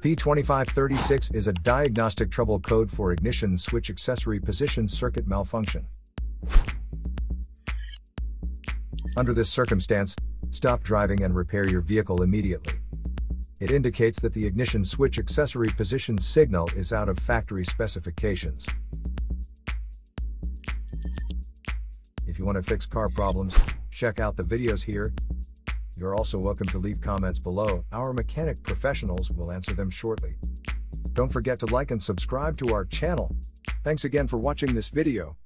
P2536 is a diagnostic trouble code for ignition switch accessory position circuit malfunction. Under this circumstance, stop driving and repair your vehicle immediately. It indicates that the ignition switch accessory position signal is out of factory specifications. If you want to fix car problems, check out the videos here. You're also welcome to leave comments below, our mechanic professionals will answer them shortly. Don't forget to like and subscribe to our channel. Thanks again for watching this video.